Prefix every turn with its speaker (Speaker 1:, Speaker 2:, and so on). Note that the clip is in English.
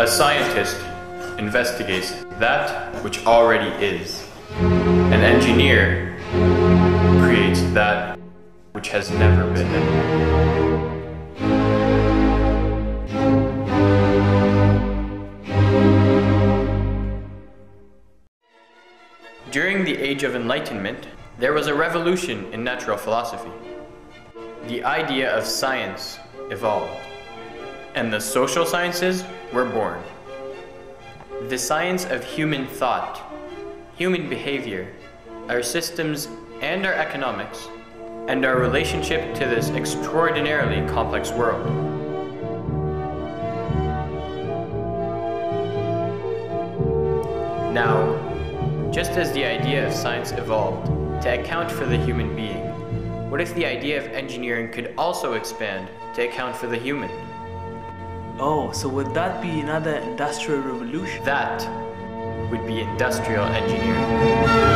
Speaker 1: A scientist investigates that which already is. An engineer creates that which has never been. During the Age of Enlightenment, there was a revolution in natural philosophy. The idea of science evolved, and the social sciences were born. The science of human thought, human behavior, our systems and our economics, and our relationship to this extraordinarily complex world. Now, just as the idea of science evolved to account for the human being, what if the idea of engineering could also expand to account for the human?
Speaker 2: Oh, so would that be another industrial revolution?
Speaker 1: That would be industrial engineering.